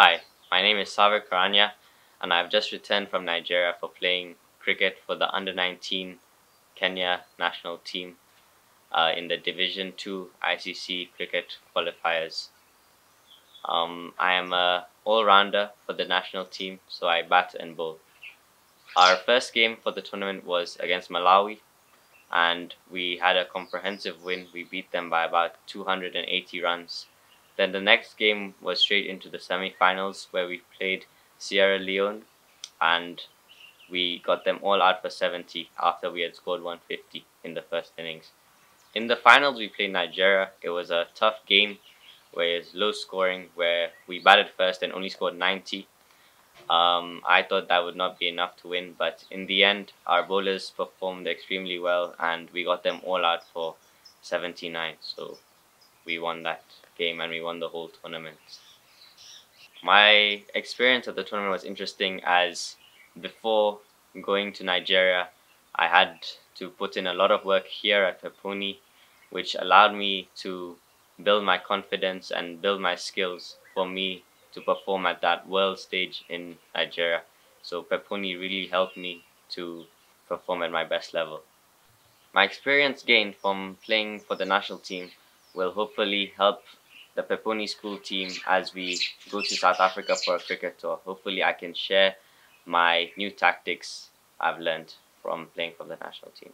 Hi, my name is Saavir Karania and I've just returned from Nigeria for playing cricket for the under 19 Kenya national team uh, in the Division 2 ICC cricket qualifiers. Um, I am a all-rounder for the national team, so I bat and bowl. Our first game for the tournament was against Malawi, and we had a comprehensive win. We beat them by about 280 runs. Then the next game was straight into the semi-finals where we played Sierra Leone, and we got them all out for 70 after we had scored 150 in the first innings. In the finals, we played Nigeria. It was a tough game where it's low scoring, where we batted first and only scored 90. Um, I thought that would not be enough to win, but in the end, our bowlers performed extremely well and we got them all out for 79. So we won that game and we won the whole tournament. My experience at the tournament was interesting as before going to Nigeria, I had to put in a lot of work here at Peponi, which allowed me to build my confidence and build my skills for me to perform at that world stage in Nigeria. So Peponi really helped me to perform at my best level. My experience gained from playing for the national team will hopefully help the Peponi school team as we go to South Africa for a cricket tour. Hopefully I can share my new tactics I've learned from playing for the national team.